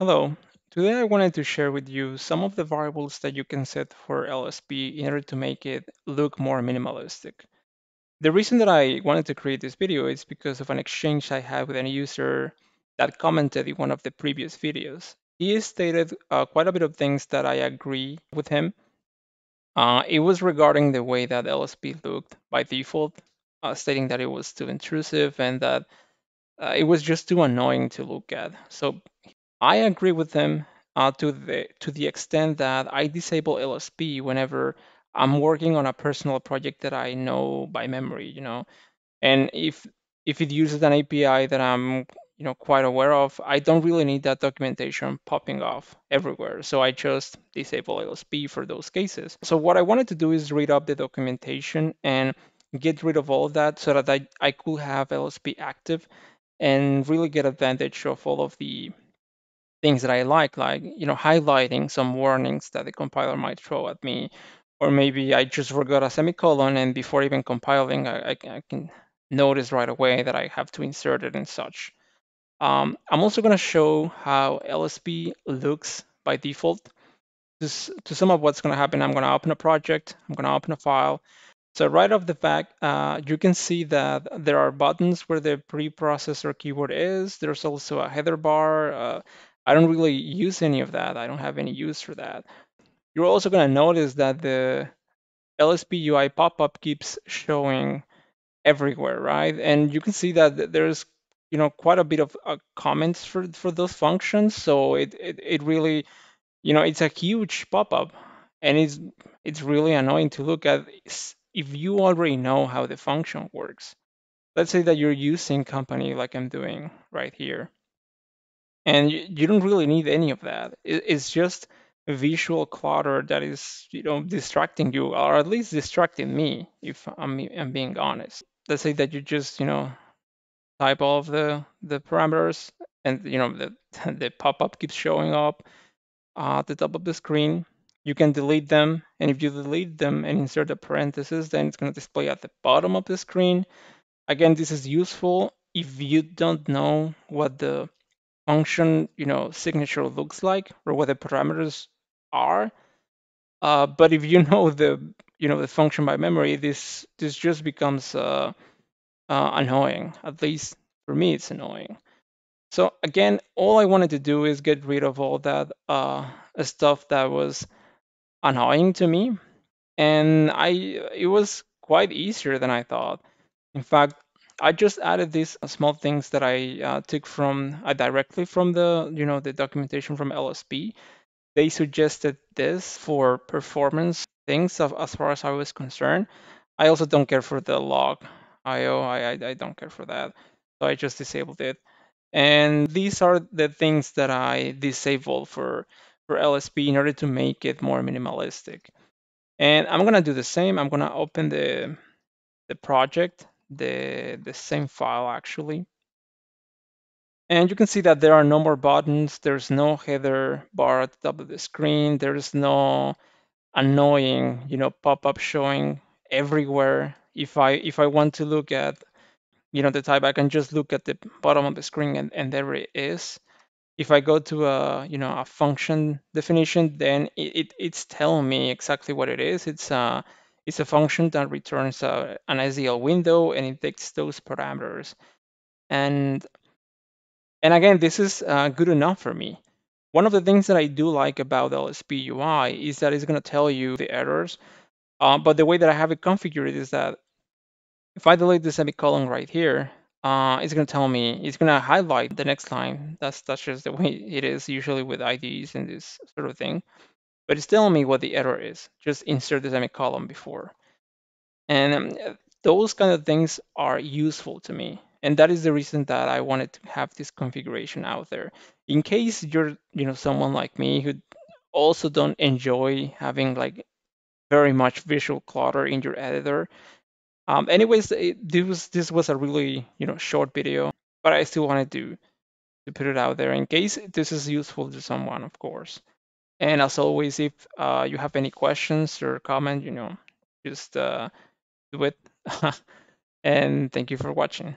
Hello. Today I wanted to share with you some of the variables that you can set for LSP in order to make it look more minimalistic. The reason that I wanted to create this video is because of an exchange I had with a user that commented in one of the previous videos. He stated uh, quite a bit of things that I agree with him. Uh, it was regarding the way that LSP looked by default, uh, stating that it was too intrusive and that uh, it was just too annoying to look at. So I agree with them uh, to the to the extent that I disable LSP whenever I'm working on a personal project that I know by memory, you know. And if if it uses an API that I'm you know quite aware of, I don't really need that documentation popping off everywhere. So I just disable LSP for those cases. So what I wanted to do is read up the documentation and get rid of all of that so that I, I could have LSP active and really get advantage of all of the things that I like, like you know, highlighting some warnings that the compiler might throw at me, or maybe I just forgot a semicolon, and before even compiling, I, I, I can notice right away that I have to insert it and such. Um, I'm also going to show how LSP looks by default. To sum up what's going to happen, I'm going to open a project, I'm going to open a file. So right off the bat, uh, you can see that there are buttons where the preprocessor keyword is. There's also a header bar, uh, I don't really use any of that. I don't have any use for that. You're also going to notice that the LSP UI pop-up keeps showing everywhere, right? And you can see that there's you know quite a bit of uh, comments for for those functions. So it, it it really you know it's a huge pop-up, and it's it's really annoying to look at if you already know how the function works. Let's say that you're using company like I'm doing right here and you, you don't really need any of that. It, it's just a visual clutter that is, you know, distracting you, or at least distracting me, if I'm, I'm being honest. Let's say that you just, you know, type all of the the parameters, and you know the the pop-up keeps showing up at the top of the screen. You can delete them, and if you delete them and insert a parenthesis, then it's going to display at the bottom of the screen. Again, this is useful if you don't know what the function, you know, signature looks like or what the parameters are. Uh, but if you know the, you know, the function by memory, this this just becomes uh, uh, annoying. At least for me, it's annoying. So again, all I wanted to do is get rid of all that uh, stuff that was annoying to me, and I it was quite easier than I thought. In fact, I just added these small things that I uh, took from uh, directly from the you know the documentation from LSP. They suggested this for performance things of, as far as I was concerned. I also don't care for the log IO. I, I, I don't care for that, so I just disabled it. And these are the things that I disabled for for LSP in order to make it more minimalistic. And I'm gonna do the same. I'm gonna open the the project the, the same file actually. And you can see that there are no more buttons. There's no header bar at the top of the screen. There's no annoying, you know, pop-up showing everywhere. If I if I want to look at, you know, the type, I can just look at the bottom of the screen and, and there it is. If I go to a, you know, a function definition, then it, it it's telling me exactly what it is. It's a it's a function that returns a, an SDL window and it takes those parameters. And and again, this is uh, good enough for me. One of the things that I do like about LSP UI is that it's going to tell you the errors. Uh, but the way that I have it configured is that if I delete the semicolon right here, uh, it's going to tell me, it's going to highlight the next line. That's, that's just the way it is usually with IDEs and this sort of thing. But it's telling me what the error is. Just insert the semicolon before. And um, those kind of things are useful to me. And that is the reason that I wanted to have this configuration out there. In case you're, you know, someone like me who also don't enjoy having like very much visual clutter in your editor. Um, anyways, it, this was this was a really you know short video, but I still wanted to to put it out there in case this is useful to someone, of course. And as always, if uh, you have any questions or comment, you know, just uh, do it. and thank you for watching.